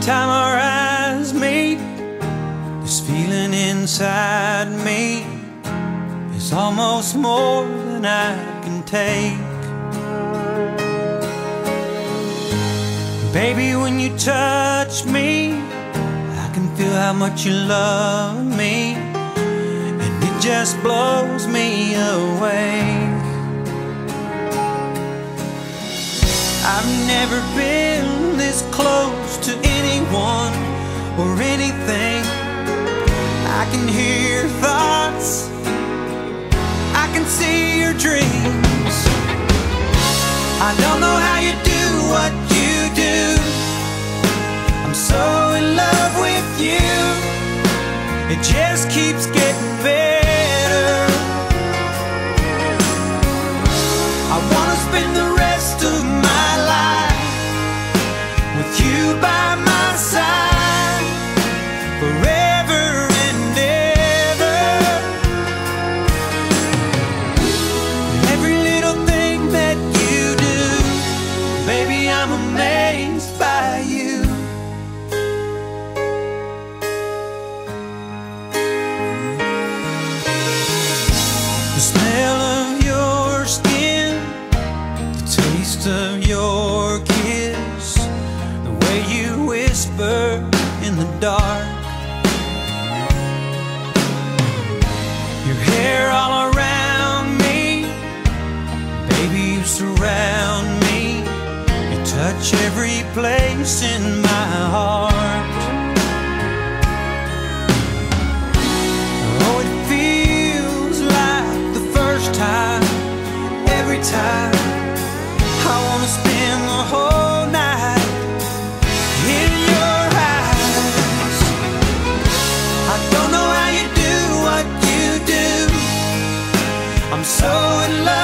time our eyes meet, this feeling inside me is almost more than I can take. Baby, when you touch me, I can feel how much you love me, and it just blows me away. I've never been this close to anyone or anything. I can hear your thoughts, I can see your dreams. I don't know how you do what you do. I'm so in love with you, it just keeps getting smell of your skin, the taste of your kiss, the way you whisper in the dark. Your hair all around me, baby, you surround me. You touch every place in my heart. I wanna spend the whole night in your eyes. I don't know how you do what you do. I'm so in love.